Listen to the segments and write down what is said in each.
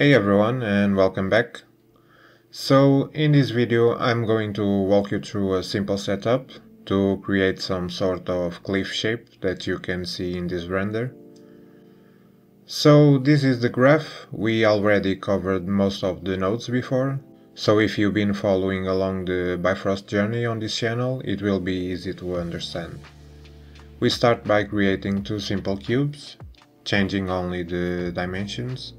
Hey everyone and welcome back. So in this video I'm going to walk you through a simple setup to create some sort of cliff shape that you can see in this render. So this is the graph, we already covered most of the nodes before, so if you've been following along the Bifrost journey on this channel it will be easy to understand. We start by creating two simple cubes, changing only the dimensions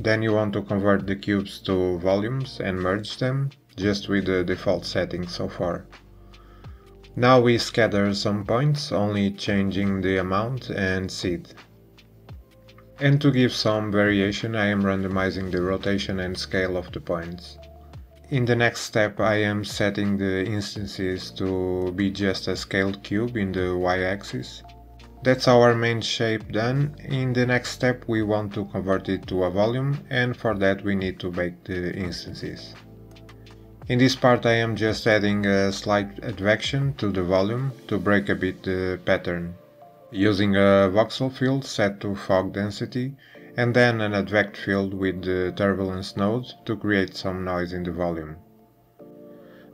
then you want to convert the cubes to volumes and merge them, just with the default settings so far. Now we scatter some points, only changing the amount and seed. And to give some variation I am randomizing the rotation and scale of the points. In the next step I am setting the instances to be just a scaled cube in the y-axis that's our main shape done. In the next step we want to convert it to a volume and for that we need to bake the instances. In this part I am just adding a slight advection to the volume to break a bit the pattern. Using a voxel field set to fog density and then an advect field with the turbulence node to create some noise in the volume.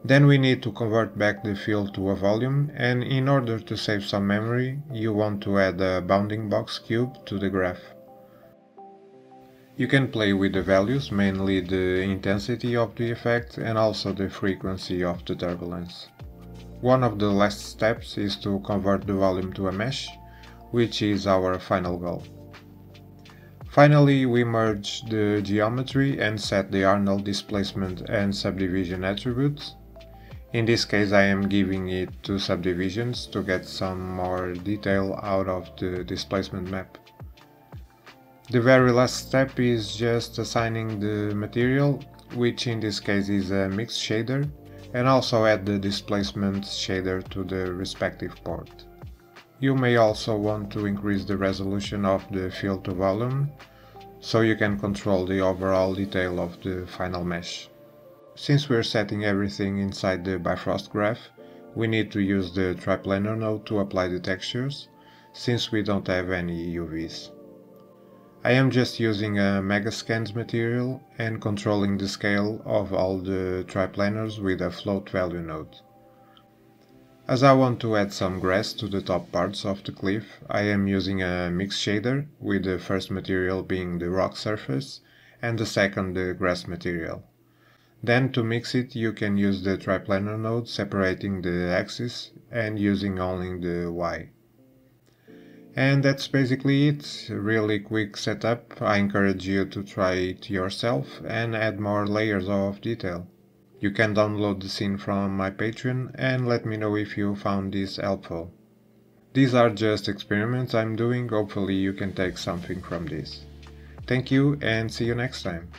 Then we need to convert back the field to a volume and in order to save some memory you want to add a bounding box cube to the graph. You can play with the values, mainly the intensity of the effect and also the frequency of the turbulence. One of the last steps is to convert the volume to a mesh, which is our final goal. Finally, we merge the geometry and set the Arnold displacement and subdivision attributes in this case I am giving it two subdivisions to get some more detail out of the displacement map. The very last step is just assigning the material, which in this case is a mixed shader, and also add the displacement shader to the respective port. You may also want to increase the resolution of the field to volume, so you can control the overall detail of the final mesh. Since we're setting everything inside the Bifrost graph, we need to use the triplanar node to apply the textures, since we don't have any UVs. I am just using a Megascans material and controlling the scale of all the triplanars with a float value node. As I want to add some grass to the top parts of the cliff, I am using a mix shader, with the first material being the rock surface and the second the grass material. Then to mix it you can use the triplanar node separating the axis and using only the Y. And that's basically it, really quick setup, I encourage you to try it yourself and add more layers of detail. You can download the scene from my Patreon and let me know if you found this helpful. These are just experiments I'm doing, hopefully you can take something from this. Thank you and see you next time.